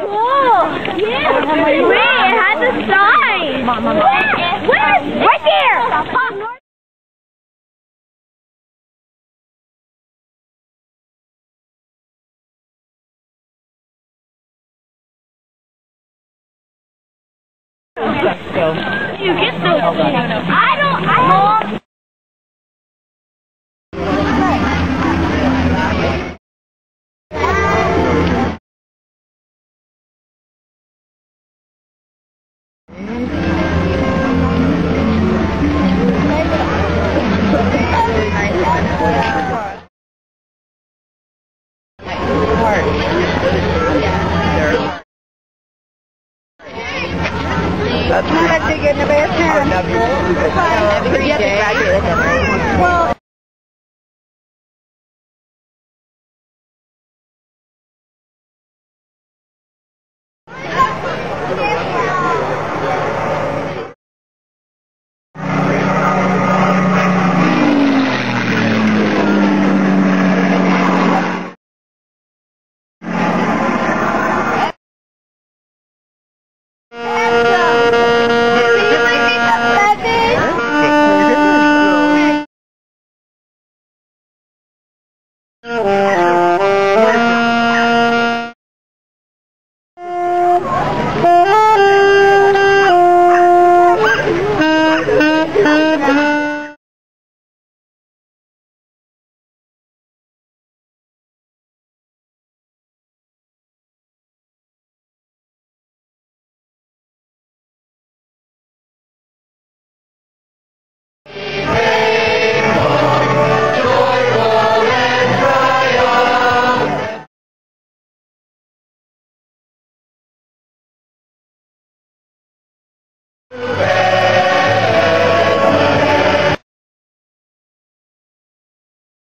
Cool. Yeah. Wait, it has a sign. Where? Where? Right there. You get those. I don't. Nalagdigan na ba yan, sir? Every day. Thank Bad.